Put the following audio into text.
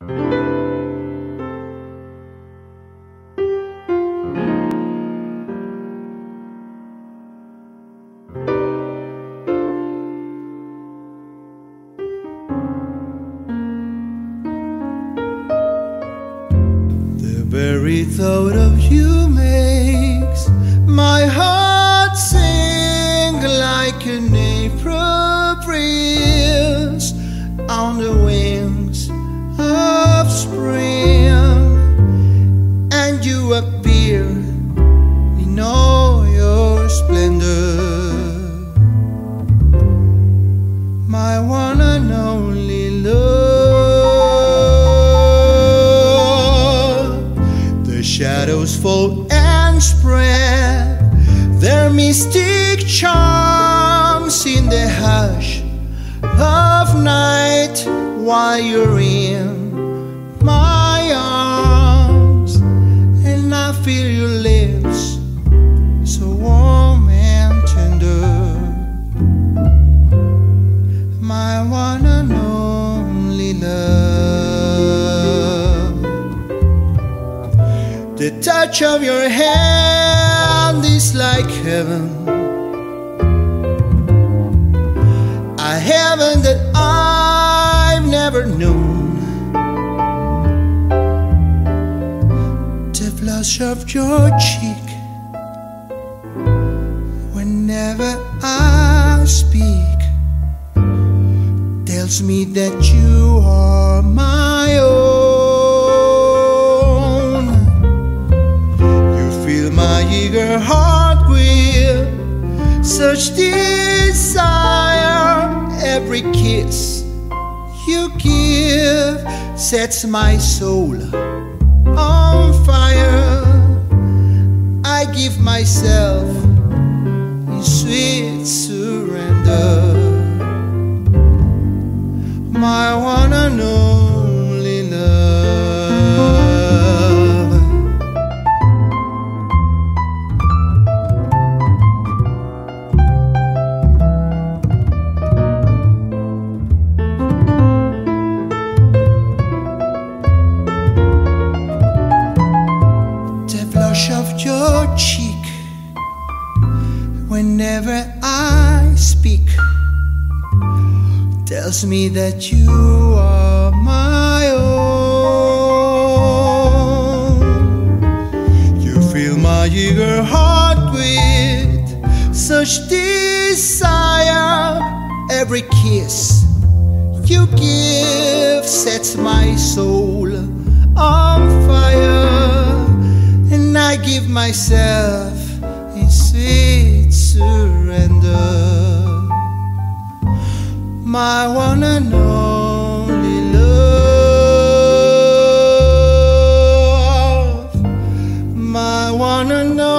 The very thought of you my one and only love. The shadows fall and spread their mystic charms in the hush of night while you're in The touch of your hand is like heaven. A heaven that I've never known. The blush of your cheek whenever I speak tells me that you are my own. Such desire. Every kiss you give sets my soul on fire. I give myself in sweet surrender my one and only whenever I speak tells me that you are my own. You fill my eager heart with such desire. Every kiss you give sets my soul on fire, and I give myself my one and only love, my one and only.